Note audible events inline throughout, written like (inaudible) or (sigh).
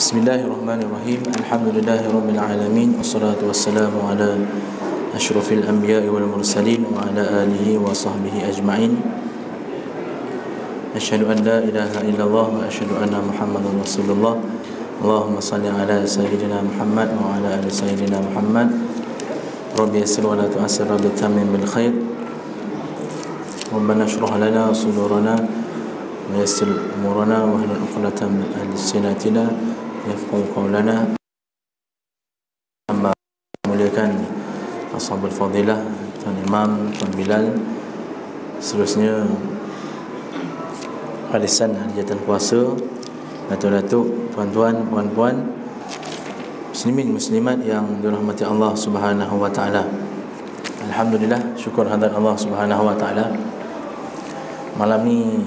بسم الله الرحمن الرحيم الحمد لله رب العالمين والصلاة والسلام على أشرف الأنبياء والمرسلين وعلى آله وصحبه أجمعين أشهد أن لا إله إلا الله وأشهد أن محمدا رسول الله اللهم صل على سيدنا محمد وعلى آل سيدنا محمد رب يسر ولا تؤسر رب تمن بالخير ربنا اشرح لنا صدورنا ويسر أمورنا واهل عقدة من ألسنتنا يفقه قولنا أما مليكا أصحاب الفضيلة كان إمام كان بلال سلسنيا Alisan Hadiatan Kuasa Datuk-Datuk, Puan-Puan, Puan-Puan Muslimin, Muslimat yang dirahmati Allah Subhanahu Wa Taala. Alhamdulillah, syukur hadat Allah Subhanahu Wa Taala. Malam ni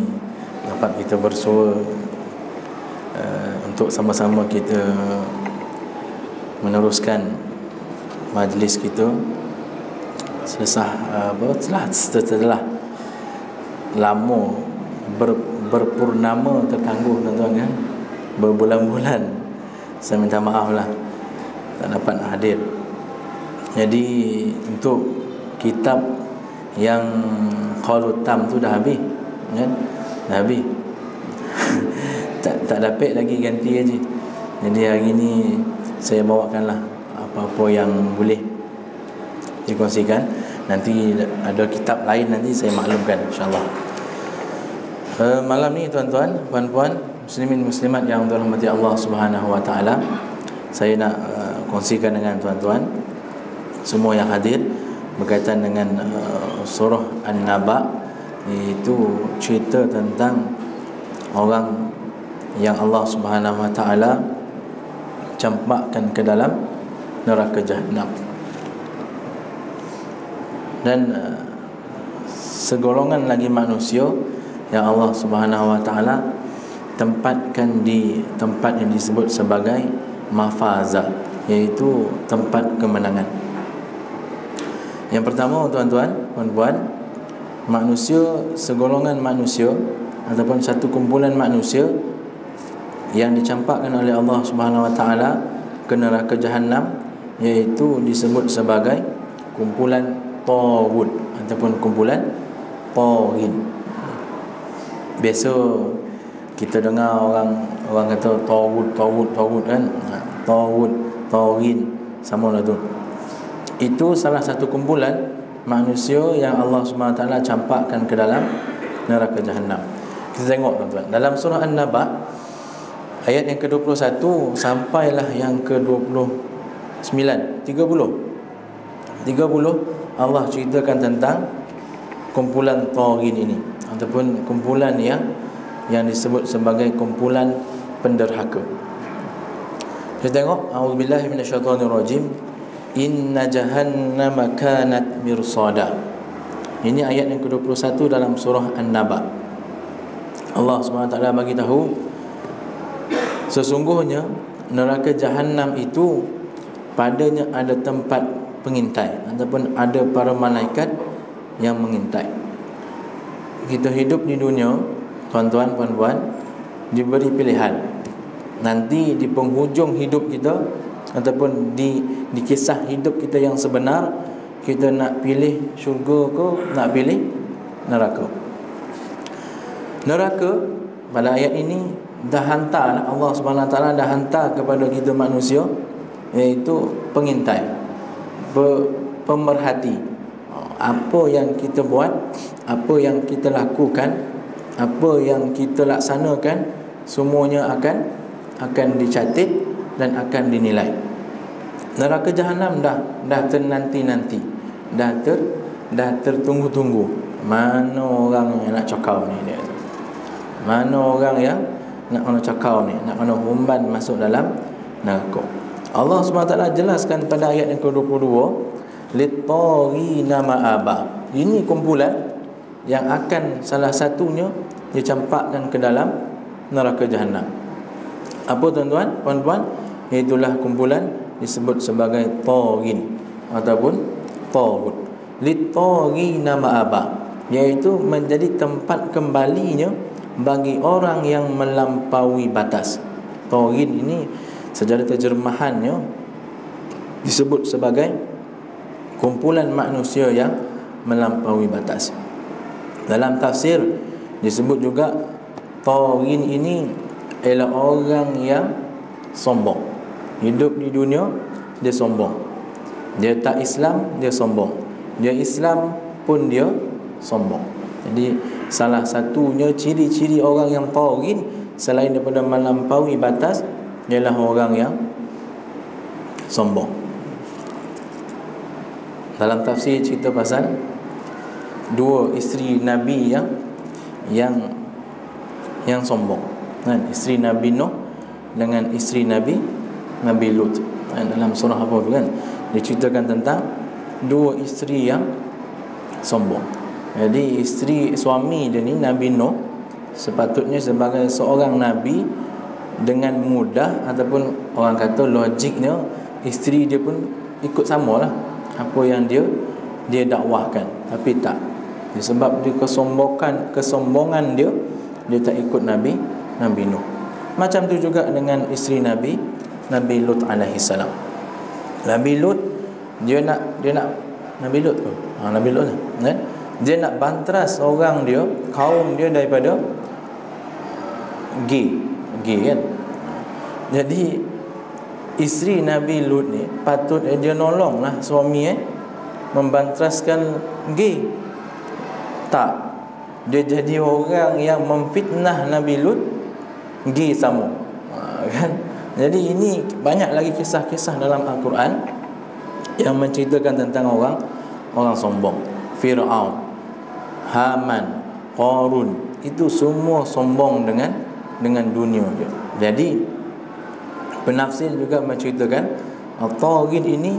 dapat kita bersua uh, untuk sama-sama kita meneruskan majlis kita selesai uh, apa setelah setelah lama ber, berpurnama tertangguh tuan-tuan kan berbulan-bulan. Saya minta maaf lah tak dapat hadir. Jadi untuk kitab yang qalu tam tu dah habis kan? Dah habis tak dapat lagi ganti aja jadi hari ni saya bawakanlah apa-apa yang boleh dikongsikan. Nanti ada kitab lain nanti saya maklumkan insyaallah. Uh, malam ni tuan-tuan puan-puan muslimin muslimat yang dirahmati Allah Subhanahu wa taala saya nak uh, kongsikan dengan tuan-tuan semua yang hadir berkaitan dengan uh, surah An-Naba itu cerita tentang orang yang Allah Subhanahu wa taala campakkan ke dalam neraka jahanam dan uh, segolongan lagi manusia yang Allah Subhanahu wa taala tempatkan di tempat yang disebut sebagai mafaza iaitu tempat kemenangan. Yang pertama tuan-tuan, puan-puan, manusia segolongan manusia ataupun satu kumpulan manusia yang dicampakkan oleh Allah Subhanahu wa taala ke neraka jahanam iaitu disebut sebagai kumpulan tawud ataupun kumpulan tawin. Biasa kita dengar orang orang kata tawud tawud tawud kan? Ha, tawud tawin sama lah tu. Itu salah satu kumpulan manusia yang Allah SWT campakkan ke dalam neraka jahanam kita tengok tuan-tuan dalam surah An-Naba ayat yang ke-21 sampailah yang ke-29 30 30 Allah ceritakan tentang kumpulan tawin ini ataupun kumpulan yang yang disebut sebagai kumpulan penderhaka. Kita tengok auzubillahi minasyaitonirrajim inna jahannama kanat mirsada. Ini ayat yang ke-21 dalam surah An-Naba. Allah SWT bagi tahu sesungguhnya neraka jahanam itu padanya ada tempat pengintai ataupun ada para malaikat yang mengintai. Kita hidup di dunia tuan-tuan puan-puan diberi pilihan nanti di penghujung hidup kita ataupun di di kisah hidup kita yang sebenar kita nak pilih syurga ke nak pilih neraka neraka pada ayat ini dah hantar Allah Subhanahu taala dah hantar kepada kita manusia iaitu pengintai pemerhati apa yang kita buat apa yang kita lakukan apa yang kita laksanakan semuanya akan akan dicatat dan akan dinilai. Neraka jahanam dah dah ternanti-nanti. Dah ter dah tertunggu-tunggu. Mana orang yang nak cakau ni dia. Mana orang yang nak kena cakau ni, nak kena humban masuk dalam neraka. Allah SWT jelaskan pada ayat yang ke-22 Littari nama abah Ini kumpulan yang akan salah satunya dicampakkan ke dalam neraka jahanam. Apa tuan-tuan, puan-puan? Itulah kumpulan disebut sebagai tagin ataupun tagut. Litagina ma'aba iaitu menjadi tempat kembalinya bagi orang yang melampaui batas. Toghin ini secara terjemahannya disebut sebagai kumpulan manusia yang melampaui batas. Dalam tafsir disebut juga Toghin ini ialah orang yang sombong. Hidup di dunia dia sombong. Dia tak Islam dia sombong. Dia Islam pun dia sombong. Jadi salah satunya ciri-ciri orang yang tauhid selain daripada melampaui batas ialah orang yang sombong. Dalam tafsir cerita pasal dua isteri Nabi yang yang yang sombong. Kan isteri Nabi Nuh dengan isteri Nabi Nabi Lut. Kan dalam surah apa tu kan diceritakan tentang dua isteri yang sombong. Jadi isteri suami dia ni Nabi Nuh sepatutnya sebagai seorang nabi dengan mudah ataupun orang kata logiknya isteri dia pun ikut samalah apa yang dia dia dakwahkan. Tapi tak. Sebab dia kesombongan kesombongan dia dia tak ikut nabi nabi Nuh. Macam tu juga dengan isteri nabi Nabi Lut alaihi salam. Nabi Lut dia nak dia nak Nabi Lut tu. Ha, Nabi Lut ni kan dia nak bantras orang dia kaum dia daripada gay. Gay kan? Jadi isteri Nabi Lut ni patut eh, dia nolong lah suami eh membantraskan gay. Tak. Dia jadi orang yang memfitnah Nabi Lut gay sama. Ha, kan? Jadi ini banyak lagi kisah-kisah dalam Al-Quran yang menceritakan tentang orang orang sombong. Fir'aun Haman, Qarun itu semua sombong dengan dengan dunia dia. Jadi penafsir juga menceritakan Al-Taghid ini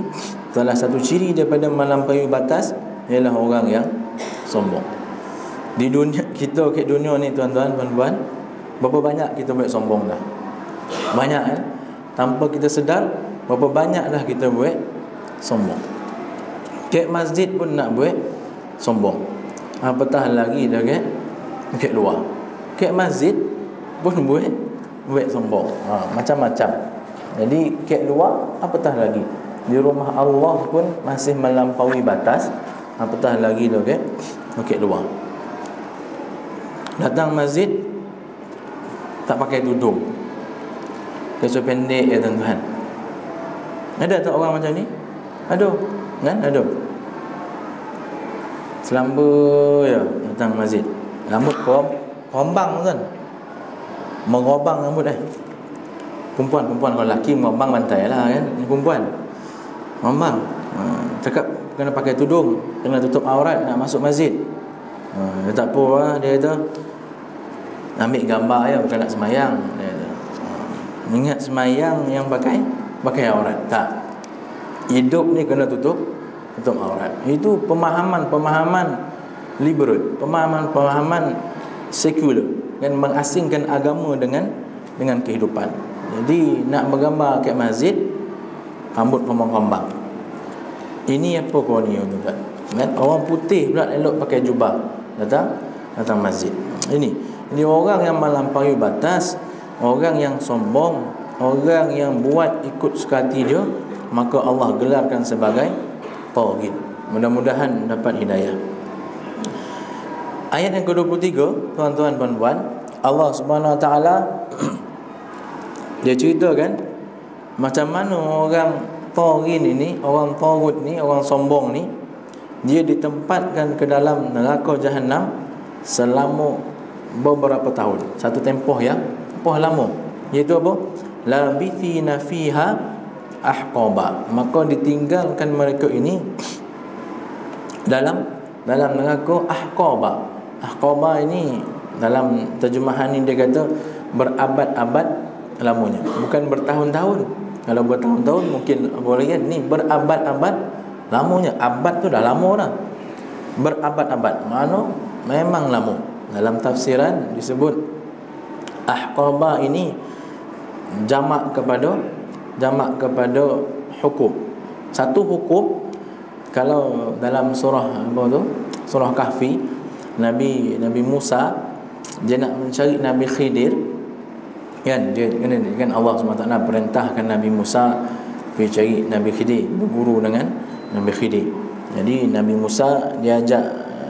salah satu ciri daripada melampaui batas ialah orang yang sombong. Di dunia kita ke dunia ni tuan-tuan puan-puan, berapa banyak kita buat sombong dah? Banyak kan? Tanpa kita sedar berapa banyak dah kita buat sombong. Kek masjid pun nak buat sombong apatah lagi dah ke ke luar. Ke masjid pun buat buat sombong. Ha, macam-macam. Jadi ke luar apatah lagi. Di rumah Allah pun masih melampaui batas apatah lagi ke ke luar. Datang masjid tak pakai tudung. Kesu pendek ya tuan-tuan. Ada tak orang macam ni? Ada. Kan? Ada Selamba ya datang masjid. Rambut kom kombang kan. Mengobang rambut eh. Perempuan perempuan kalau lelaki mengobang bantai lah kan. Ini perempuan. Mambang. Ha, cakap kena pakai tudung, kena tutup aurat nak masuk masjid. Ha, dia tak apa lah, dia kata ambil gambar ya bukan nak semayang dia kata. Ha, ingat semayang yang pakai pakai aurat. Tak. Hidup ni kena tutup tutup aurat. Itu pemahaman-pemahaman liberal, pemahaman-pemahaman sekular yang mengasingkan agama dengan dengan kehidupan. Jadi nak bergambar kat masjid rambut kembang-kembang. Ini apa kau ni tuan Kan orang putih pula elok pakai jubah datang datang masjid. Ini ini orang yang melampaui batas, orang yang sombong, orang yang buat ikut suka hati dia, maka Allah gelarkan sebagai tauhid. Mudah-mudahan dapat hidayah. Ayat yang ke-23, tuan-tuan dan puan Allah Subhanahu Wa Taala (clears throat) dia ceritakan macam mana orang tauhid ini, orang tauhid ni, orang sombong ni dia ditempatkan ke dalam neraka jahanam selama beberapa tahun. Satu tempoh yang tempoh lama. Iaitu apa? Labithina fiha ahqaba. Maka ditinggalkan mereka ini dalam dalam neraka ahqaba. Ahqaba ini dalam terjemahan ini dia kata berabad-abad lamanya bukan bertahun-tahun. Kalau bertahun-tahun mungkin boleh kan? Ni berabad-abad lamanya abad tu dah lama dah. Berabad-abad. Mana memang lama dalam tafsiran disebut ahqaba ini jamak kepada jamak kepada hukum. Satu hukum kalau dalam surah apa tu? Surah Kahfi, Nabi Nabi Musa dia nak mencari Nabi Khidir. Kan? Dia kan, kan Allah SWT perintahkan Nabi Musa pergi cari Nabi Khidir berguru dengan Nabi Khidir. Jadi Nabi Musa dia ajak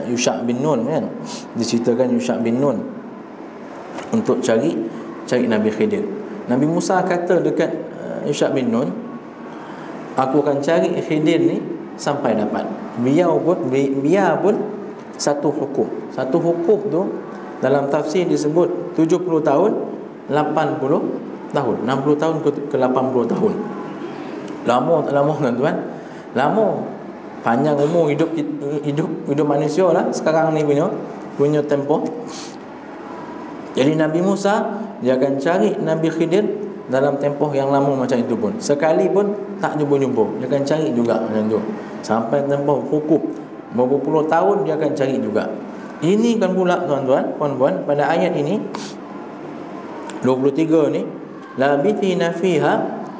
Yusha' bin Nun kan? Diceritakan Yusha' bin Nun untuk cari cari Nabi Khidir. Nabi Musa kata dekat Yusha' bin Nun aku akan cari Khidir ni sampai dapat. Biar pun biar pun satu hukum. Satu hukum tu dalam tafsir disebut 70 tahun 80 tahun. 60 tahun ke 80 tahun. Lama tak lama tuan-tuan? Lama. Panjang umur hidup hidup hidup manusia lah sekarang ni punya punya tempoh. Jadi Nabi Musa dia akan cari Nabi Khidir dalam tempoh yang lama macam itu pun. Sekali pun tak jumpa-jumpa. Dia akan cari juga macam tu. Sampai tempoh hukum berapa puluh tahun dia akan cari juga. Ini kan pula tuan-tuan puan-puan pada ayat ini 23 ni labithina fiha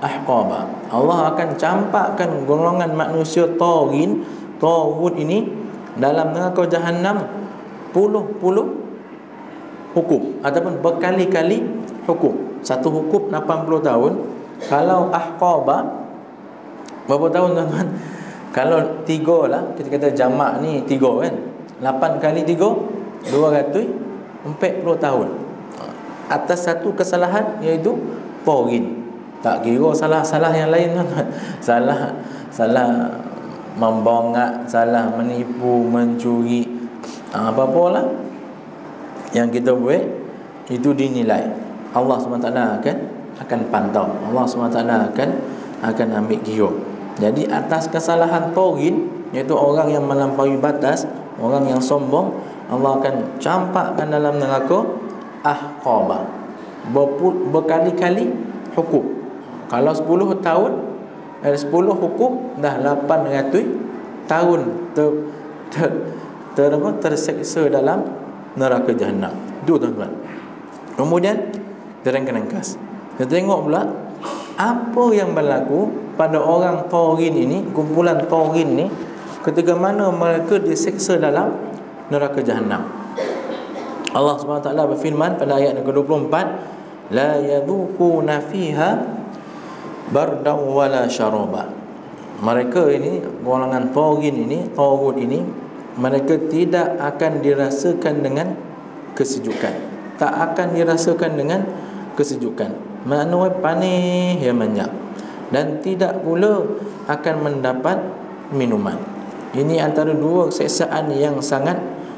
ahqaba. Allah akan campakkan golongan manusia tagin tawud ini dalam neraka jahanam puluh-puluh hukum ataupun berkali-kali hukum satu hukum 80 tahun kalau ahqaba berapa tahun tuan-tuan? Kalau tiga lah kita kata jamak ni tiga kan? 8 kali tiga 240 tahun. Atas satu kesalahan iaitu porin tak kira salah-salah yang lain tuan salah salah membongak salah menipu mencuri ha, apa-apalah yang kita buat itu dinilai Allah SWT akan akan pantau. Allah SWT akan akan ambil kira jadi atas kesalahan porin iaitu orang yang melampaui batas orang yang sombong Allah akan campakkan dalam neraka ahqaba. Berkali-kali hukum. Kalau 10 tahun ada 10 hukum dah 800 tahun ter, ter, ter, ter, terseksa dalam neraka jahanam itu tuan-tuan. Kemudian terangkan angkas kita tengok pula apa yang berlaku pada orang Taurin ini kumpulan Taurin ni ketika mana mereka diseksa dalam neraka jahanam Allah SWT berfirman pada ayat ke-24 la yadhuquna fiha bardan wala syaraba. Mereka ini golongan taurin ini taurut ini mereka tidak akan dirasakan dengan kesejukan. Tak akan dirasakan dengan kesejukan. Maknanya panih yang banyak dan tidak pula akan mendapat minuman. Ini antara dua seksaan yang sangat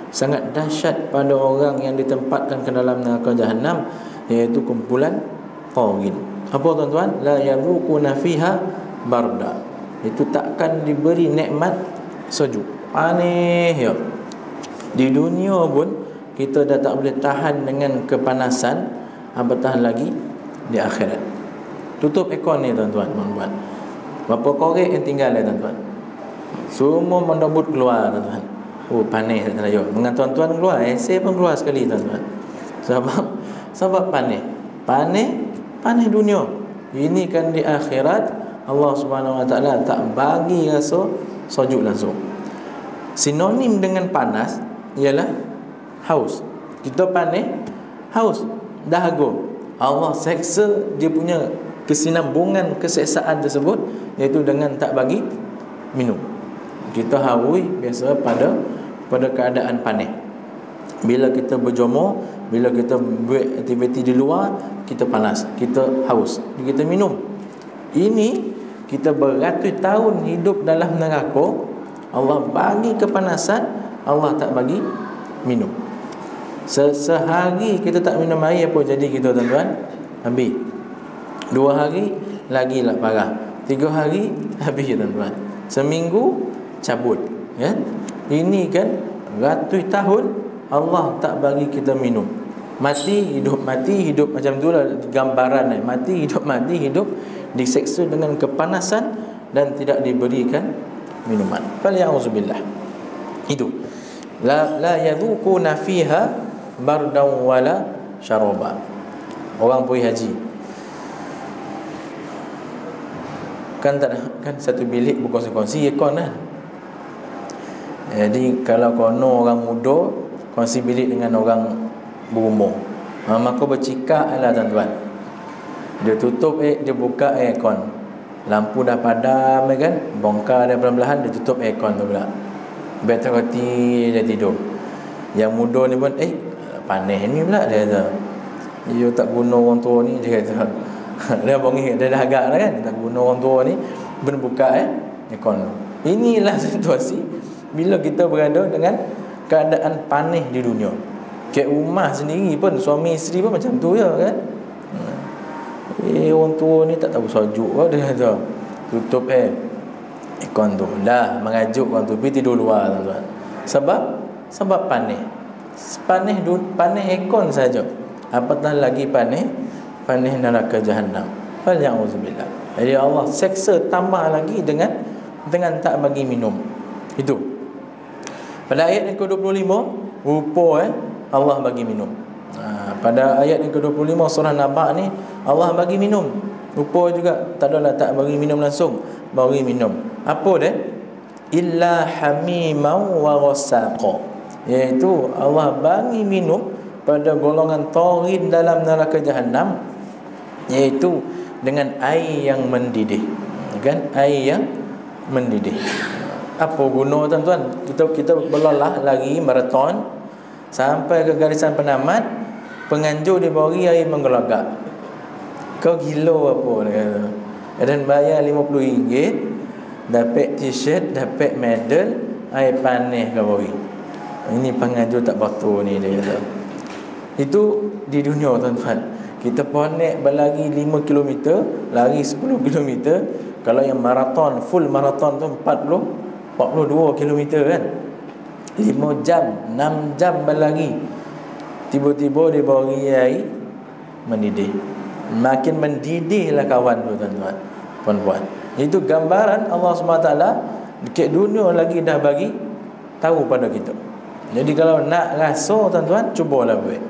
sangat dahsyat pada orang yang ditempatkan ke dalam neraka jahanam iaitu kumpulan tawin. Apa tuan-tuan? La yabuquna fiha barda. Itu takkan diberi nikmat sejuk. Aneh ya. Di dunia pun kita dah tak boleh tahan dengan kepanasan apatah lagi? Di akhirat. Tutup ekor ni tuan-tuan buat berapa korek yang tinggal ya tuan-tuan? Semua mendobut keluar tuan-tuan. Oh panik nak jawab. Dengan tuan-tuan keluar Esei pun keluar sekali tuan-tuan. Sebab Sebab panik. Panik Panik dunia. Ini kan di akhirat Allah subhanahu wa ta'ala Tak bagi rasa Sojuk langsung. Sinonim dengan panas Ialah Haus. Kita panik Haus Dahaga Allah seksa Dia punya Kesinambungan keseksaan tersebut Iaitu dengan tak bagi Minum. Kita hawi biasa pada pada keadaan panik. Bila kita berjemur bila kita buat aktiviti di luar kita panas kita haus kita minum. Ini kita beratus tahun hidup dalam neraka Allah bagi kepanasan Allah tak bagi minum sehari kita tak minum air apa jadi kita tuan-tuan. Habis. Dua hari lagi lah parah. Tiga hari (laughs) habis tuan-tuan. Seminggu cabut ya. Ini kan ratus tahun Allah tak bagi kita minum. Mati hidup mati hidup macam itulah gambaran eh. mati hidup (laughs) mati hidup diseksa dengan kepanasan dan tidak diberikan minuman. Fal ya'uzubillah itu. La la yadhuquna fiha bardan wala syaraba. Orang pergi haji. Kan tak kan satu bilik berkongsi-kongsi ekon lah jadi kalau kono orang muda kongsi bilik dengan orang berumur. Ha, maka bercakap lah tuan-tuan. dia tutup eh dia buka aircon. Lampu dah padam eh, kan? Bongkar dia perlahan-lahan dia tutup aircon tu pula. Better roti dia tidur. Yang muda ni pun eh panas ni pula dia kata you tak guna orang tua ni dia kata. (laughs) Dia bangun dia dah agak dah kan? Tak guna orang tua ni. Ben buka eh? Aircon inilah (laughs) situasi bila kita berada dengan keadaan panas di dunia. Ke rumah sendiri pun suami isteri pun macam tu ya kan? Eh orang tua ni tak tahu sajuk apa dia kata. Tutup eh. Ikon tu. Dah mengajuk orang tu. Pergi tidur luar tuan-tuan. Sebab sebab panik. Panik du panik ikon saja. Apatah lagi panik panik neraka jahanam. Fal ya'uzubillah. Jadi Allah seksa tambah lagi dengan dengan tak bagi minum. Itu. Pada ayat yang ke-25 rupa eh Allah bagi minum. Ha, pada ayat yang ke-25 surah Naba ni Allah bagi minum rupa juga tak adalah tak bagi minum langsung bagi minum apa dia illa hamimau wa ghasaqa iaitu Allah bagi minum pada golongan tauhid dalam neraka jahanam iaitu dengan air yang mendidih. Kan? Air yang mendidih. Apa guna tuan-tuan? Kita kita berlalah lagi maraton sampai ke garisan penamat penganjur diberi air menggelagak. Kau gila apa dia dan bayar RM50 dapat t-shirt dapat medal air panas kau bagi ini pengajar tak betul ni dia kata. Itu di dunia tuan-tuan. Kita ponek berlari 5 km lari 10 km kalau yang maraton full maraton tu 40 42 km kan? 5 jam 6 jam berlari. Tiba-tiba dia bagi air mendidih. Makin mendidihlah kawan tu tuan-tuan. Puan-puan. Itu gambaran Allah SWT dekat dunia lagi dah bagi tahu pada kita jadi kalau nak rasa tuan-tuan cubalah buat.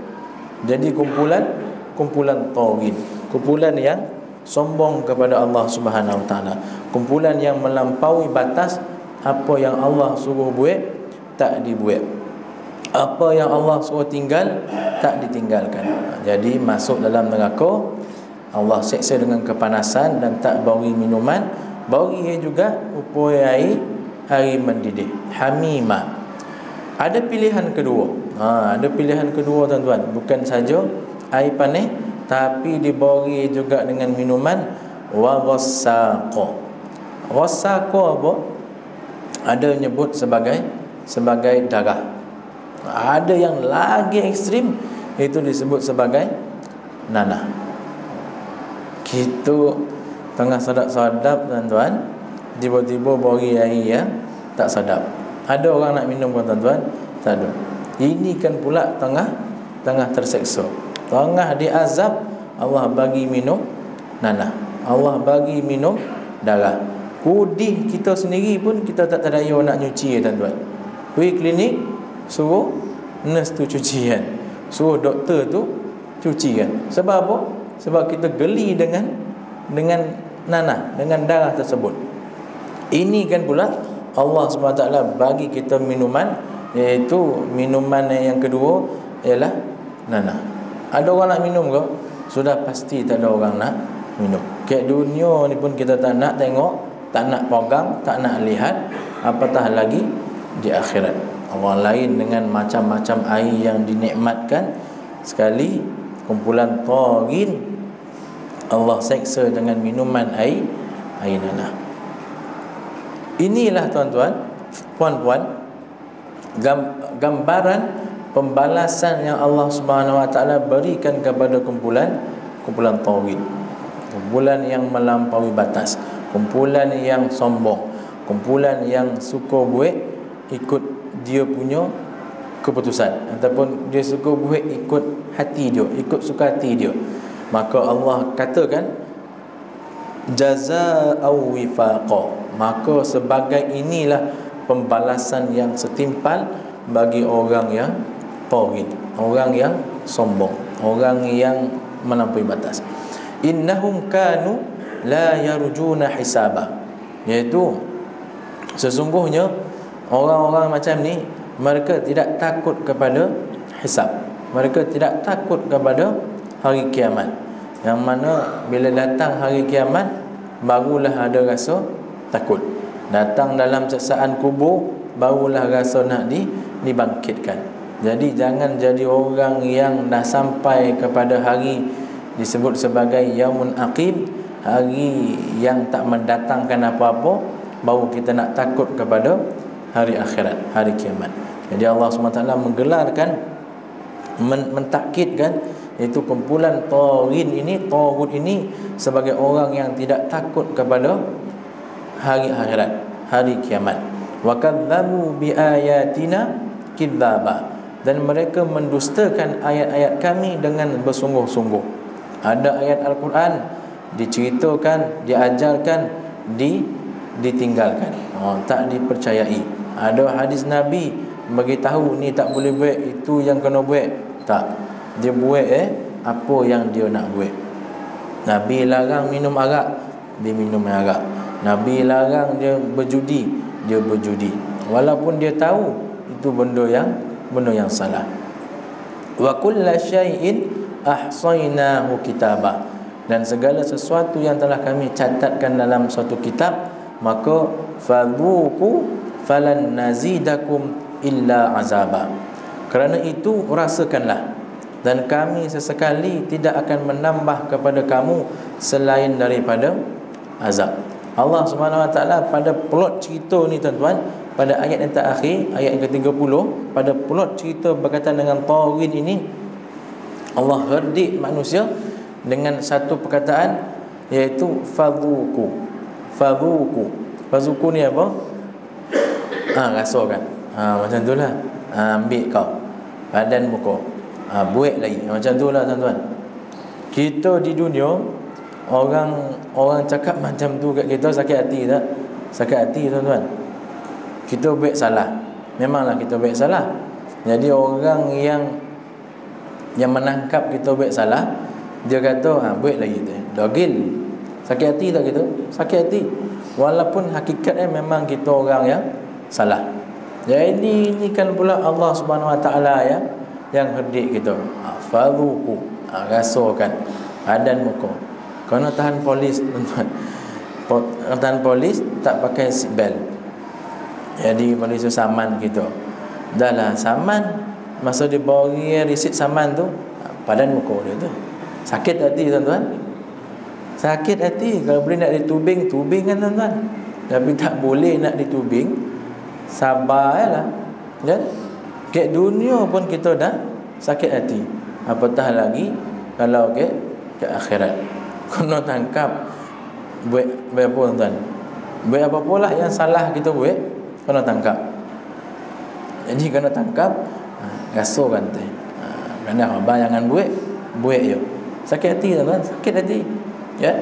Jadi kumpulan kumpulan tauhid kumpulan yang sombong kepada Allah Subhanahu taala. Kumpulan yang melampaui batas apa yang Allah suruh buat tak dibuat. Apa yang Allah suruh tinggal tak ditinggalkan. Jadi masuk dalam neraka Allah seksa dengan kepanasan dan tak bagi minuman. Bagi juga upaya air air mendidih. Hamima ada pilihan kedua. Ha, ada pilihan kedua tuan-tuan. Bukan saja air panas tapi diberi juga dengan minuman wa ghasaqa ghasaqa apa? Ada nyebut sebagai sebagai darah. Ada yang lagi ekstrim itu disebut sebagai nanah. Kita tengah sadap-sadap tuan-tuan. Tiba-tiba bagi air ya. Tak sadap ada orang nak minum kan tuan-tuan? Tak ada. Ini kan pula tengah tengah terseksa. Tengah diazab Allah bagi minum nanah. Allah bagi minum darah. Kudih kita sendiri pun kita tak terdaya nak nyuci ya tuan-tuan. Pergi klinik suruh nurse tu cuci kan. Suruh doktor tu cuci kan. Sebab apa? Sebab kita geli dengan dengan nanah dengan darah tersebut. Ini kan pula Allah SWT bagi kita minuman iaitu minuman yang kedua ialah nanah. Ada orang nak minum ke? Sudah pasti tak ada orang nak minum. Kat dunia ni pun kita tak nak tengok tak nak pegang tak nak lihat apatah lagi di akhirat. Orang lain dengan macam-macam air yang dinikmatkan sekali kumpulan tagin Allah seksa dengan minuman air air nanah inilah tuan-tuan puan-puan gambaran pembalasan yang Allah Subhanahu Wa Taala berikan kepada kumpulan kumpulan tauhid. Kumpulan yang melampaui batas. Kumpulan yang sombong. Kumpulan yang suka buat ikut dia punya keputusan. Ataupun dia suka buat ikut hati dia ikut suka hati dia. Maka Allah katakan jazaa'u wifaqa. Maka sebagai inilah pembalasan yang setimpal bagi orang yang tauhid orang yang sombong orang yang melampaui batas. Innahum kanu la yarjuna hisaba. Iaitu sesungguhnya orang-orang macam ni mereka tidak takut kepada hisab. Mereka tidak takut kepada hari kiamat yang mana bila datang hari kiamat barulah ada rasa takut. Datang dalam seksaan kubur barulah rasa nak di dibangkitkan. Jadi jangan jadi orang yang dah sampai kepada hari disebut sebagai yaumun aqib hari yang tak mendatangkan apa-apa baru kita nak takut kepada hari akhirat hari kiamat. Jadi Allah SWT menggelarkan mentakkidkan itu kumpulan tawin ini tawud ini sebagai orang yang tidak takut kepada hari akhirat hari kiamat. Wa kadzabu bi ayatina kidzaba. Dan mereka mendustakan ayat-ayat kami dengan bersungguh-sungguh. Ada ayat al-Quran diceritakan diajarkan di ditinggalkan. Oh, tak dipercayai. Ada hadis nabi bagi tahu ni tak boleh buat itu yang kena buat. Tak dia buat eh apa yang dia nak buat. Nabi larang minum arak dia minum arak. Nabi larang dia berjudi dia berjudi. Walaupun dia tahu itu benda yang benda yang salah. Wa kullu syai'in ahsaynahu kitabah dan segala sesuatu yang telah kami catatkan dalam suatu kitab maka fadhuku falan nazidakum illa azaba. Kerana itu rasakanlah dan kami sesekali tidak akan menambah kepada kamu selain daripada azab. Allah Subhanahu Wa Taala pada plot cerita ni tuan-tuan pada ayat yang terakhir ayat yang ke-30 pada plot cerita berkaitan dengan tawin ini Allah herdik manusia dengan satu perkataan iaitu fadhuku fadhuku fadhuku ni apa? Ha rasakan ha macam itulah ha, ambil kau. Badan muka ha, buat lagi. Macam tu lah tuan-tuan. Kita di dunia orang orang cakap macam tu kat kita sakit hati tak? Sakit hati tuan-tuan. Kita buat salah. Memanglah kita buat salah. Jadi orang yang yang menangkap kita buat salah dia kata ha, buat lagi tu. Dogil. Sakit hati tak kita? Sakit hati. Walaupun hakikatnya memang kita orang yang salah. Jadi ini kan pula Allah Subhanahu Wa Taala ya yang herdik kita ha, faruku ha, rasakan badan muka. Kerana tahan polis tuan-tuan tahan polis tak pakai seatbelt jadi polis tu saman kita. Lah saman. Masa dia bagi resit saman tu ha, badan muka dia tu. Sakit hati tuan-tuan. Sakit hati. Kalau boleh nak ditubing tubing kan tuan-tuan. Tapi tak boleh nak ditubing sabar lah. Ya Kat dunia pun kita dah sakit hati. Apatah lagi kalau ke ke akhirat. (laughs) Kena tangkap buat apa tuan? Buat apa pula yang salah kita buat kena tangkap. Jadi kena tangkap ha, gasokan tu. Ha, kerana abang jangan buat buat yo. Sakit hati tuan, sakit hati. Ya.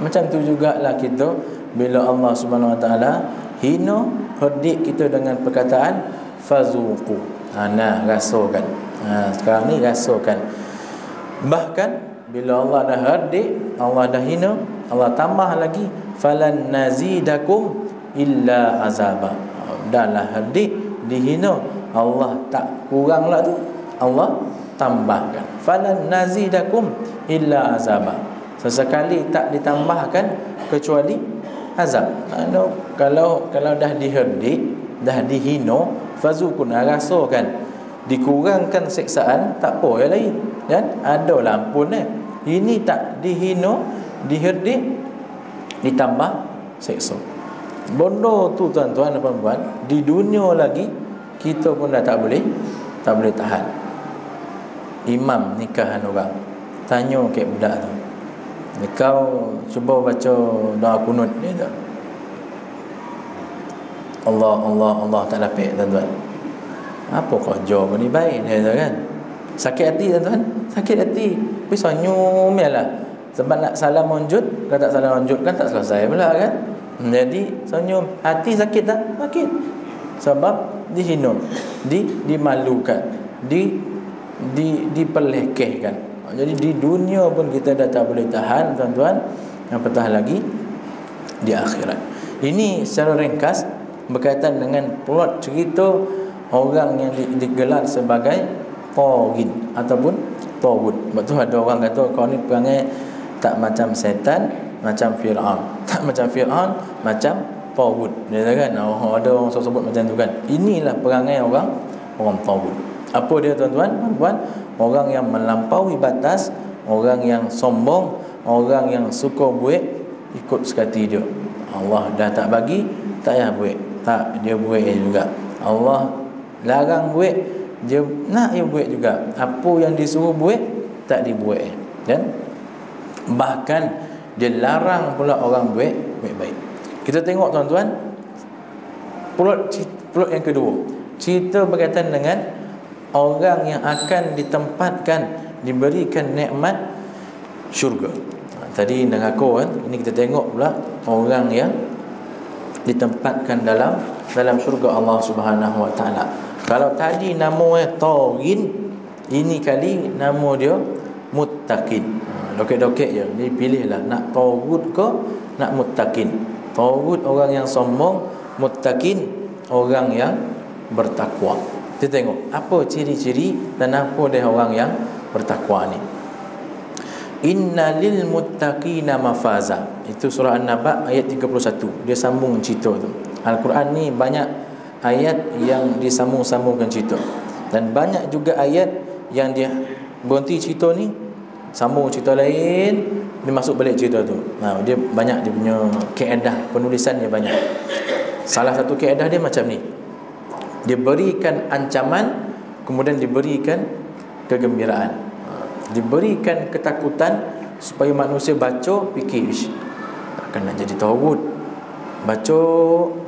Macam tu jugalah kita bila Allah Subhanahu Wa Taala hina herdik kita dengan perkataan fazuqu ha, Nah rasakan. Ha, Sekarang ni rasakan. Bahkan Bila Allah dah hadik Allah dah hina Allah tambah lagi Falan nazidakum Illa azaba. Dah lah hadik Dihina Allah tak kurang lah tu. Allah tambahkan Falan nazidakum Illa azaba. Sesekali tak ditambahkan Kecuali azab. Kalau kalau dah dihadik Dah dihina fazukun rasakan dikurangkan seksaan tak apa yang lain kan? Ada lampun eh. Ini tak dihina diherdik ditambah seksa. Bondo tu tuan-tuan dan puan di dunia lagi kita pun dah tak boleh tak boleh tahan. Imam nikahan orang. Tanya ke budak tu kau cuba baca doa kunut dia tu Allah Allah Allah tak dapat tuan-tuan. Apa kerja ni? Baik dia kata kan sakit hati tuan-tuan. Sakit hati. Tapi lah. Sebab nak salam monjud kalau tak salam monjud kan tak selesai pula kan? Jadi senyum hati sakit tak? Sakit. Sebab dihina di dimalukan di di dipelekehkan jadi di dunia pun kita dah tak boleh tahan tuan-tuan. Yang petah lagi di akhirat. Ini secara ringkas berkaitan dengan plot cerita orang yang digelar sebagai tawin ataupun tawud. Betul ada orang kata kau ni perangai tak macam setan macam Fir'aun. (laughs) Tak macam Fir'aun macam Tawud. Dia kan oh, ada orang sebut macam tu kan. Inilah perangai orang orang Tawud. Apa dia tuan-tuan? Tuan orang yang melampaui batas orang yang sombong orang yang suka buat ikut sekati dia. Allah dah tak bagi tak payah buat tak dia buat juga. Allah larang buat dia nak dia buat juga. Apa yang disuruh buat tak dibuat. Kan bahkan dia larang pula orang buat baik-baik. Kita tengok tuan-tuan plot plot yang kedua. Cerita berkaitan dengan orang yang akan ditempatkan diberikan nikmat syurga. Tadi neraka kan ini kita tengok pula orang yang ditempatkan dalam dalam syurga Allah Subhanahu Wa Taala. Kalau tadi nama dia Tawin, ini kali nama dia Muttaqin. Ha, dokek-dokek je. Ni pilihlah nak tawud ke nak muttaqin. Tawud orang yang sombong, muttaqin orang yang bertakwa. Kita tengok apa ciri-ciri dan apa dia orang yang bertakwa ni. Inna lil muttaqina mafaza. Itu surah An-Naba ayat 31. Dia sambung cerita tu. Al-Quran ni banyak ayat yang disambung-sambungkan cerita. Dan banyak juga ayat yang dia berhenti cerita ni sambung cerita lain dia masuk balik cerita tu. Nah, dia banyak dia punya kaedah penulisan dia banyak. Salah satu kaedah dia macam ni. Dia berikan ancaman kemudian diberikan kegembiraan diberikan ketakutan supaya manusia baca fikir. Ish akan nak jadi tawud. Baca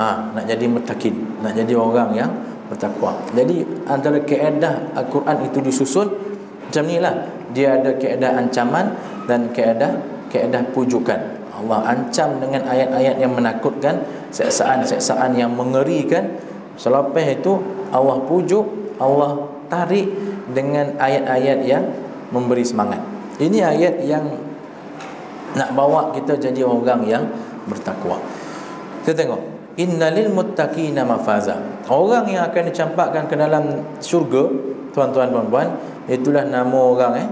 ha, nak jadi mutakin nak jadi orang yang bertakwa. Jadi antara keadaan Al-Quran itu disusun macam ni lah. Dia ada keadaan ancaman dan keadaan keadaan pujukan. Allah ancam dengan ayat-ayat yang menakutkan seksaan-seksaan yang mengerikan. Selepas itu Allah pujuk Allah tarik dengan ayat-ayat yang memberi semangat. Ini ayat yang nak bawa kita jadi orang yang bertakwa. Kita tengok. Innalil muttaqina mafaza. Orang yang akan dicampakkan ke dalam syurga, tuan-tuan puan-puan, itulah nama orang eh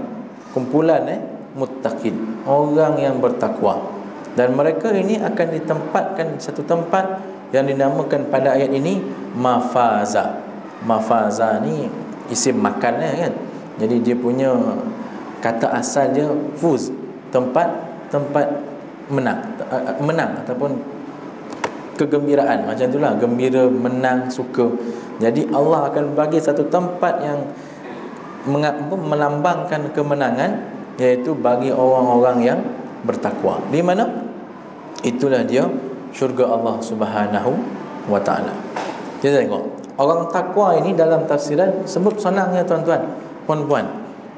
kumpulan eh muttaqin. Orang yang bertakwa. Dan mereka ini akan ditempatkan satu tempat yang dinamakan pada ayat ini mafaza. Mafaza ni isim makan eh, kan. Jadi dia punya kata asal dia fuz, tempat tempat menang menang ataupun kegembiraan macam itulah gembira menang suka. Jadi Allah akan bagi satu tempat yang melambangkan kemenangan iaitu bagi orang-orang yang bertakwa. Di mana? Itulah dia syurga Allah Subhanahu wa taala. Kita tengok. Orang takwa ini dalam tafsiran sebut senangnya tuan-tuan puan-puan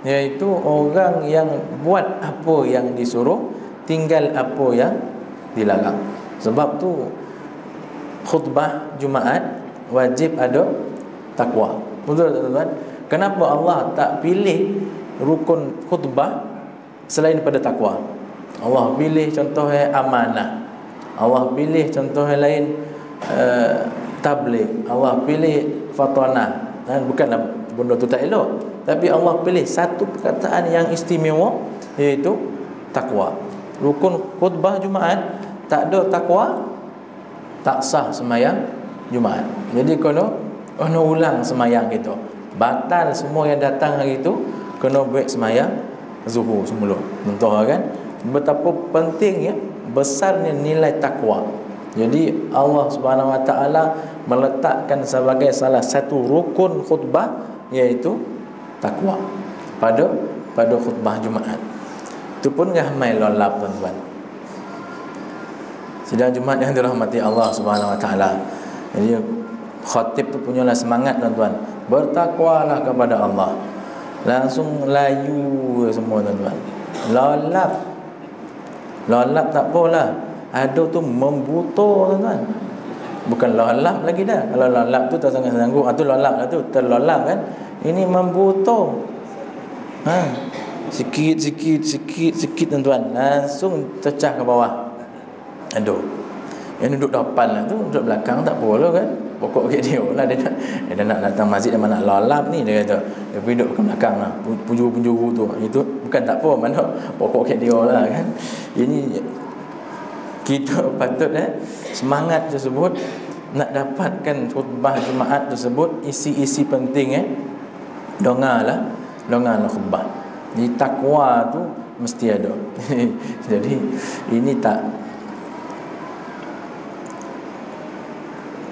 iaitu orang yang buat apa yang disuruh tinggal apa yang dilarang. Sebab tu khutbah Jumaat wajib ada takwa. Betul tak tuan kenapa Allah tak pilih rukun khutbah selain daripada takwa? Allah pilih contohnya amanah. Allah pilih contohnya lain uh, tabligh. Allah pilih fatwana dan bukanlah benda tu tak elok tapi Allah pilih satu perkataan yang istimewa iaitu takwa. Rukun khutbah Jumaat tak ada takwa tak sah semayang Jumaat. Jadi kena kena ulang semayang kita. Batal semua yang datang hari itu kena buat semayang zuhur semula. Contoh kan betapa pentingnya besarnya nilai takwa. Jadi Allah Subhanahu Wa Taala meletakkan sebagai salah satu rukun khutbah iaitu takwa pada pada khutbah Jumaat. Itu pun ramai lolap tuan-tuan. Sidang Jumaat yang dirahmati Allah Subhanahu Wa Taala. Jadi khatib tu punyalah semangat tuan-tuan. Bertakwalah kepada Allah. Langsung layu semua tuan-tuan. Lolap. Lolap tak apalah. Ada tu membuto tuan-tuan. Bukan lolap lagi dah. Kalau lolap tu tak sangat sanggup. Itu ah, lolap lah tu. Terlolap kan. Ini membutuh. Ha. Sikit sikit sikit sikit tuan-tuan. Langsung tercah ke bawah. Aduh. Yang duduk depan lah tu, duduk belakang tak apa kan. pokok kat dia lah dia nak dia nak datang masjid dia nak lalap ni dia kata dia pergi duduk ke belakang lah penjuru-penjuru tu itu bukan tak apa mana pokok kat dia lah kan ini kita (laughs) patut eh semangat tersebut nak dapatkan khutbah Jumaat tersebut isi-isi penting eh. Dengarlah dengarlah khutbah. Di takwa tu mesti ada. (laughs) Jadi ini tak.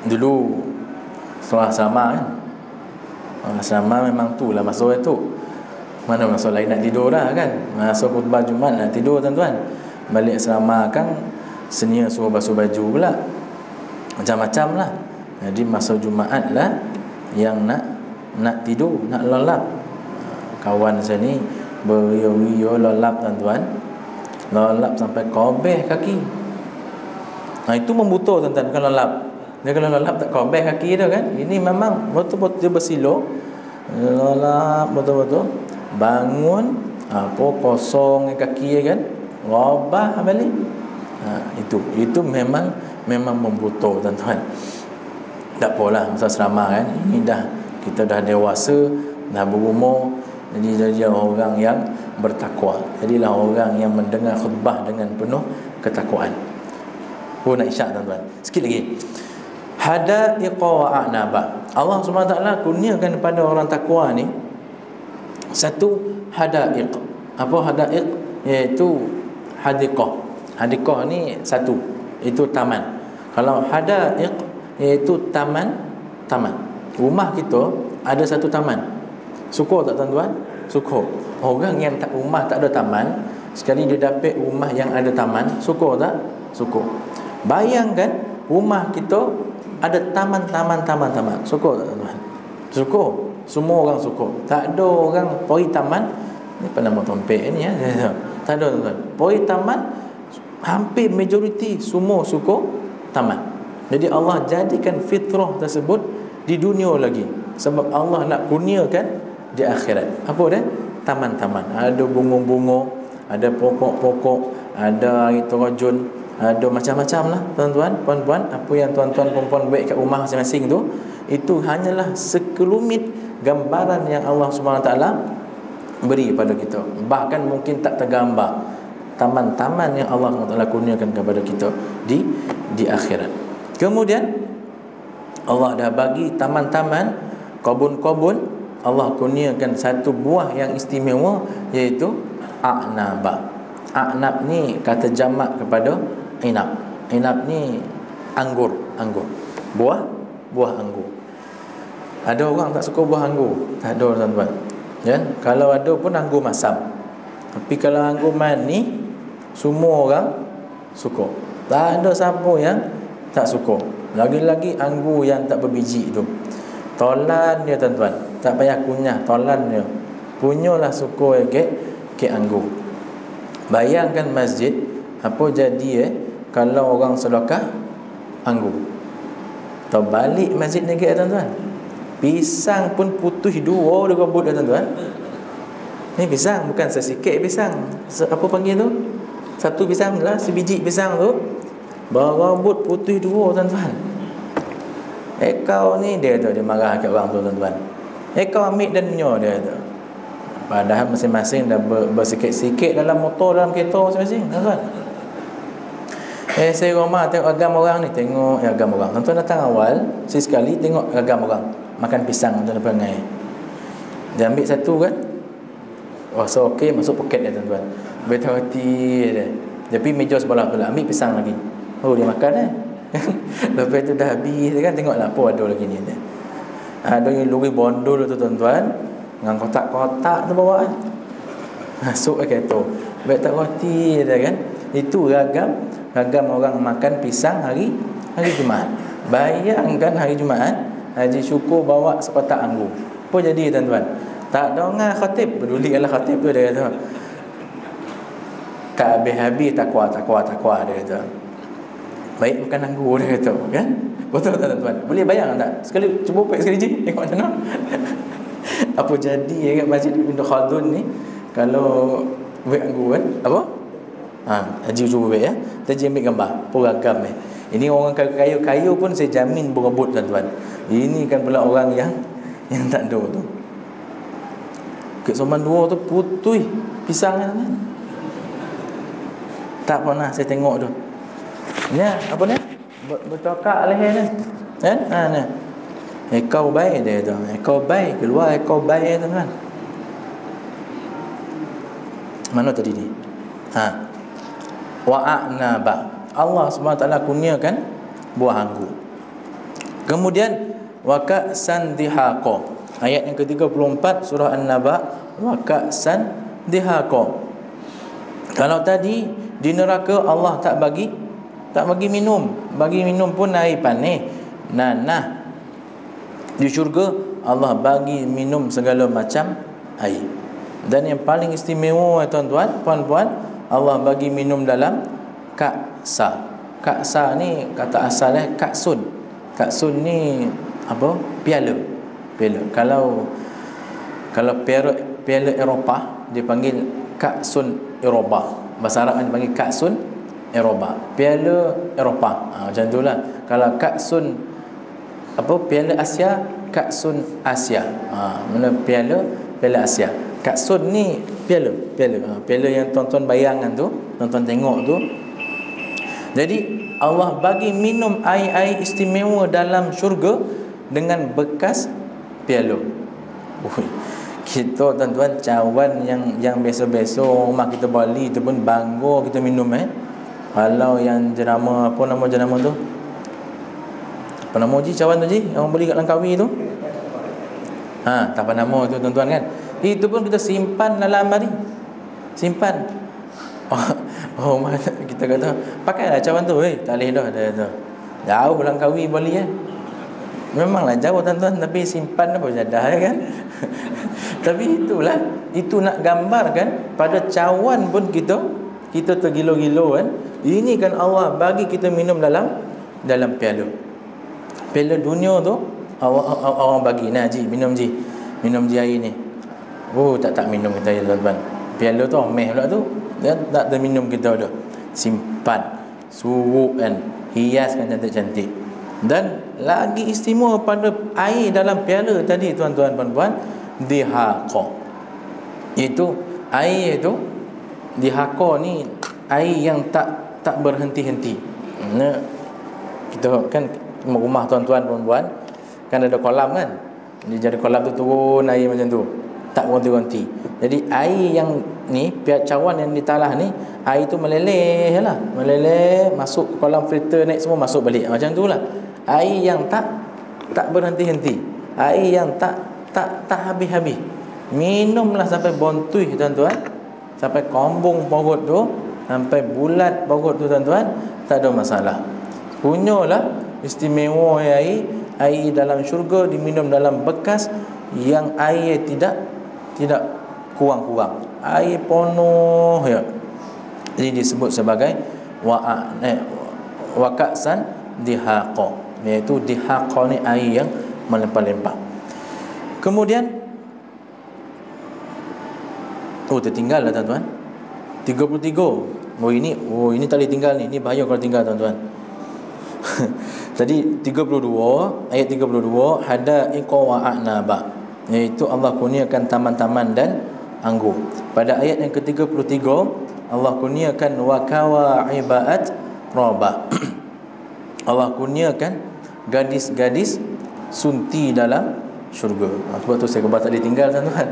Dulu setelah sama kan? Sama memang tu lah masa tu. Mana masa lain nak tidur lah kan? Masa khutbah Jumaat nak tidur tuan-tuan. Balik selama kan senia suruh basuh baju pula. Macam-macam lah. Jadi masa Jumaat lah yang nak nak tidur nak lelap. Kawan saya ni berio-rio lelap tuan-tuan. Lelap sampai kobeh kaki. Nah itu membutuh tuan-tuan bukan lelap. Dia kalau lelap tak kobeh kaki dia kan? Ini memang betul-betul dia bersilo lelap betul-betul. Bangun apa kosong kaki kan? Robah balik itu. Itu memang memang membutuh tuan-tuan. Tak apalah masa serama kan? Ini dah kita dah dewasa dah berumur jadi jadi orang yang bertakwa. Jadilah orang yang mendengar khutbah dengan penuh ketakwaan. Pun nak isyak tuan-tuan. Sikit lagi. Hadaiqa wa a'naba. Allah SWT kurniakan kepada orang takwa ni satu hadaiq. Apa hadaiq? Iaitu hadiqah hadiqah ni satu itu taman kalau hadaiq iaitu taman taman. Rumah kita ada satu taman. Syukur tak tuan-tuan? Syukur. Orang yang tak rumah tak ada taman, sekali dia dapat rumah yang ada taman, syukur tak? Syukur. Bayangkan rumah kita ada taman-taman taman-taman. Syukur tak tuan-tuan? Syukur. Semua orang syukur. Tak ada orang pergi taman ni apa nama tompek ni ya. (laughs) tak ada tuan-tuan. Pergi taman hampir majoriti semua syukur tamat jadi Allah jadikan fitrah tersebut di dunia lagi. Sebab Allah nak kurniakan di akhirat. Apa dia? Taman-taman. Ada bunga-bunga ada pokok-pokok ada air terjun ada macam-macam lah. Tuan-tuan puan-puan apa yang tuan-tuan puan-puan buat kat rumah masing-masing tu itu hanyalah sekelumit gambaran yang Allah SWT beri pada kita. Bahkan mungkin tak tergambar taman-taman yang Allah SWT kurniakan kepada kita di di akhirat. Kemudian Allah dah bagi taman-taman, kebun-kebun, Allah kurniakan satu buah yang istimewa iaitu a'naba. A'nab ni kata jamak kepada inab. Inab ni anggur, anggur. Buah, buah anggur. Ada orang tak suka buah anggur? Tak ada tuan-tuan. Ya, kalau ada pun anggur masam. Tapi kalau anggur manis semua orang suka. Tak ada siapa yang tak suka. Lagi-lagi anggur yang tak berbiji tu. Tolan dia tuan-tuan. Tak payah kunyah tolan dia. Punyalah suka ke ke anggur. Bayangkan masjid Apa jadi eh Kalau orang sedekah Anggur? Tahu balik masjid ni ke tuan-tuan? Pisang pun putus dua Dia kebut tuan-tuan. Ni pisang bukan sesikit pisang. Apa panggil tu satu pisang lah Sebiji pisang tu. Berambut putih dua tuan-tuan. Ekau ni dia tu Dia marah kat orang tu tuan-tuan. Ekau ambil dan nyo dia tu. Padahal masing-masing dah bersikit-sikit dalam motor, dalam kereta masing-masing tuan-tuan. Eh saya rumah tengok agam orang ni Tengok ya, agam orang. Tuan-tuan datang awal Sekali tengok agam orang. Makan pisang tuan-tuan Dia ambil satu kan Rasa okey masuk poket dia tuan-tuan Betul hati dia. Pergi meja sebelah tu lah. Ambil pisang lagi. Oh dia makan eh. (laughs) Lepas tu dah habis kan. Tengoklah apa ada lagi ni. Ada yang luri bondol tu tuan-tuan. Dengan kotak-kotak tu bawa kan. Masuk ke tu. Tak roti dia kan. Itu ragam. Ragam orang makan pisang hari hari Jumaat. Bayangkan hari Jumaat. Haji syukur bawa sekotak anggur. Apa jadi tuan-tuan? Tak ada orang khatib. Peduli lah khatib tu dia kata. Tak habis-habis takwa takwa takwa dia kata. Baik bukan anggur dia kata kan? Betul tak tuan boleh bayang tak? Sekali cuba buat sekali je tengok macam mana. (laughs) Apa jadi kat masjid Ibn Khaldun ni? Kalau buat anggur kan? Apa? Ha haji cuba buat ya? Kita ambil gambar pun ragam eh. Ini orang kaya-kaya pun saya jamin berebut tuan-tuan. Ini kan pula orang yang yang tak ada tu. Kek Soman dua tu putui pisang kan. Tak pernah saya tengok tu. Ni apa ni? Bertokak leher ni. Kan? Ha ni. Ekor baik dia tu. Ekor baik keluar ekor baik tu kan. Mana tadi ni? Ha. Wa'anaba. Allah SWT kurniakan buah anggur. Kemudian waka sandihaqa. Ayat yang ke-34 surah An-Naba waka sandihaqa. Kalau tadi di neraka Allah tak bagi tak bagi minum, bagi minum pun air panas. Nah. Di syurga Allah bagi minum segala macam air. Dan yang paling istimewa tuan-tuan, puan-puan, Allah bagi minum dalam kaksa. Kaksa ni kata asalnya kaksun. Kaksun ni apa? Piala. Piala. Kalau kalau piala piala Eropah dipanggil kaksun Eropah. Bahasa Arab dipanggil kaksun Eropah. Piala Eropah. Ha, macam itulah. Kalau kaksun apa? Piala Asia, kaksun Asia. Ha, mana piala? Piala Asia. Kak Sun ni piala, piala. Ha, piala yang tuan-tuan bayangkan tu, tuan-tuan tengok tu. Jadi Allah bagi minum air-air istimewa dalam syurga dengan bekas piala. Ui, kita tuan-tuan cawan yang yang biasa-biasa rumah kita Bali tu pun bangga kita minum eh. Kalau yang jenama apa nama jenama tu? Apa nama Ji cawan tu Ji? Yang beli kat Langkawi tu? Ha, tak apa nama tu tuan-tuan kan? Itu pun kita simpan dalam lemari. Simpan. (laughs) Oh, oh kita kata, pakailah cawan tu. Eh, tak boleh dah. dah, dah. Jauh pulang kawi boleh ya. Memanglah jauh tuan-tuan tapi simpan apa jadah ya kan. (laughs) tapi itulah itu nak gambarkan pada cawan pun kita kita tergilo-gilo kan. Ini kan Allah bagi kita minum dalam dalam piala. Piala dunia tu orang bagi nah ji minum ji. Minum ji air ni. Oh tak tak minum kita ya tuan-tuan. Piala tu meh pula tu. Dia tak ada minum kita dah. Simpan. Suruh kan. Hiaskan cantik-cantik. Dan lagi istimewa pada air dalam piala tadi tuan-tuan puan-puan. Dihaqa. Itu air itu. Dihaqa ni air yang tak tak berhenti-henti. Nah, kita kan rumah tuan-tuan puan-puan kan ada kolam kan. Dia jadi kolam tu turun air macam tu tak berhenti-henti. Jadi air yang ni pihak cawan yang ditalah ni air tu meleleh lah, meleleh masuk kolam filter naik semua masuk balik. Macam tu lah. Air yang tak tak berhenti-henti. Air yang tak tak tak habis-habis. Minumlah sampai bontui tuan-tuan. Sampai kombung perut tu, sampai bulat perut tu tuan-tuan, tak ada masalah. Punyalah istimewa air air dalam syurga diminum dalam bekas yang air tidak tidak kurang-kurang air penuh ya jadi disebut sebagai wa eh, dihaqa iaitu dihaqa ni air yang melimpah-limpah kemudian? Oh tertinggal lah tuan-tuan. 33 oh ini oh ini tak boleh tinggal ni. Ini bahaya kalau tinggal tuan-tuan. (laughs) Tadi 32 ayat 32 hada iqa wa a'naba iaitu Allah kurniakan taman-taman dan anggur. Pada ayat yang ke-33 Allah kurniakan wakawa ibaat raba. (clears throat) Allah kurniakan gadis-gadis sunti dalam syurga. Ah, sebab tu saya kebal tak ditinggal tuan-tuan.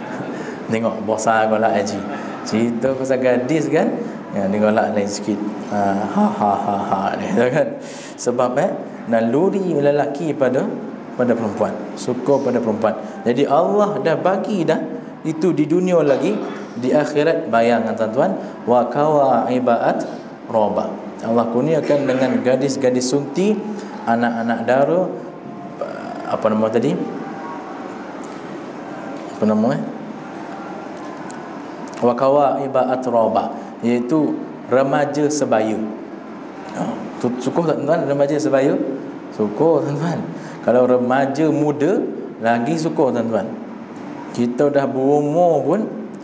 (laughs) Tengok bosan golak haji. Cerita pasal gadis kan? Ya, ni golak lain sikit. Ha ha ha ha, ha ni (laughs) kan. Sebab eh naluri lelaki pada pada perempuan suka pada perempuan jadi Allah dah bagi dah itu di dunia lagi di akhirat bayangkan tuan-tuan wa kawa ibaat roba Allah kurniakan dengan gadis-gadis sunti anak-anak dara apa nama tadi? Apa nama eh? Wa kawa ibaat roba iaitu remaja sebaya. Oh, sukuh tak tuan-tuan? Remaja sebaya? Sukuh tuan-tuan. Kalau remaja muda lagi suka tuan-tuan. Kita dah berumur pun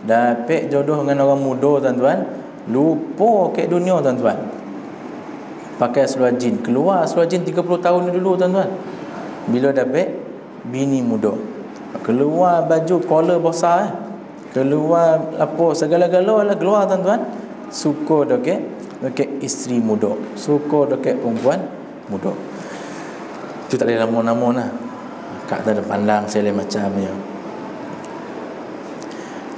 dapat jodoh dengan orang muda tuan-tuan, lupa ke dunia tuan-tuan. pakai seluar jin. Keluar seluar jin 30 tahun dulu tuan-tuan bila baik bini muda. Keluar baju collar besar eh. keluar apa segala-gala lah keluar tuan-tuan. Suka dekat dekat isteri muda. Suka dekat perempuan muda. Itu tak ada nama-nama lah. Kak tak ada pandang saya macamnya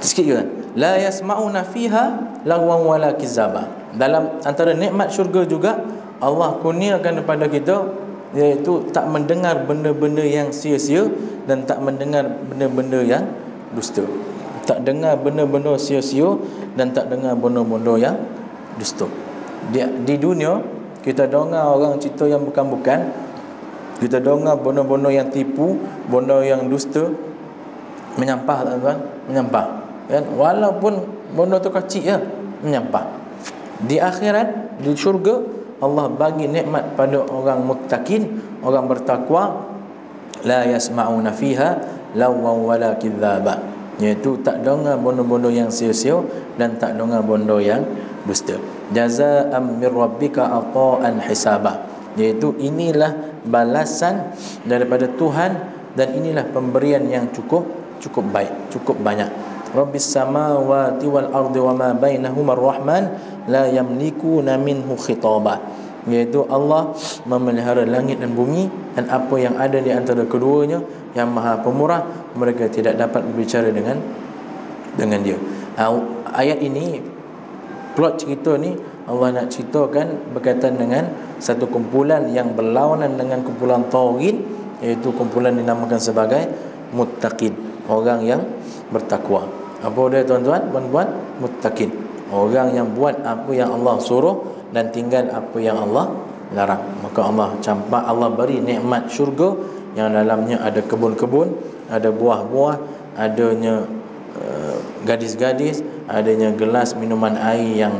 sikit juga la yasma'una fiha lagwan wala kizaba. Dalam antara nikmat syurga juga Allah kurniakan kepada kita iaitu tak mendengar benda-benda yang sia-sia dan tak mendengar benda-benda yang dusta. Tak dengar benda-benda sia-sia dan tak dengar benda-benda yang dusta. Di, di dunia kita dengar orang cerita yang bukan-bukan kita dengar benda-benda yang tipu benda yang dusta menyampah tuan-tuan? Menyampah. Kan? Walaupun benda tu kecil ya menyampah. Di akhirat di syurga Allah bagi nikmat pada orang muttaqin, orang bertakwa la yasma'una fiha lawan wala kidzaba. Iaitu tak dengar bondo-bondo yang sia-sia dan tak dengar bondo yang dusta. Jazaa'an mir rabbika ata'an hisaba. Iaitu inilah balasan daripada Tuhan dan inilah pemberian yang cukup cukup baik, cukup banyak. Rabbis samawati wal ardi wa ma bainahuma ar-rahman la yamlikuna minhu khitaba. Iaitu Allah memelihara langit dan bumi dan apa yang ada di antara keduanya yang maha pemurah mereka tidak dapat berbicara dengan dengan dia. Ayat ini plot cerita ni Allah nak ceritakan berkaitan dengan satu kumpulan yang berlawanan dengan kumpulan tauhid iaitu kumpulan dinamakan sebagai muttaqin. Orang yang bertakwa. Apa dia tuan-tuan puan-puan? Muttaqin orang yang buat apa yang Allah suruh dan tinggal apa yang Allah larang. Maka Allah campak Allah beri nikmat syurga. Yang dalamnya ada kebun-kebun ada buah-buah adanya uh, gadis-gadis adanya gelas minuman air yang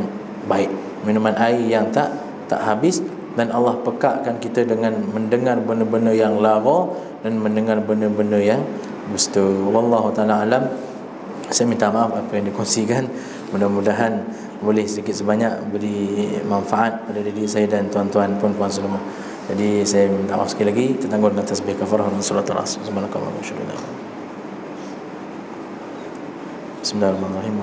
baik. Minuman air yang tak tak habis. Dan Allah pekakkan kita dengan mendengar benda-benda yang lara dan mendengar benda-benda yang dusta wallahu taala alam. Saya minta maaf apa yang dikongsikan mudah-mudahan boleh sedikit sebanyak beri manfaat pada diri saya dan tuan-tuan puan-puan semua. Jadi saya minta maaf sekali lagi. Tertanggung dengan tasbih kafarah dan surat al-as Bismillahirrahmanirrahim.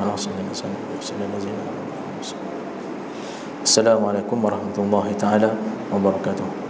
Assalamualaikum warahmatullahi taala wabarakatuh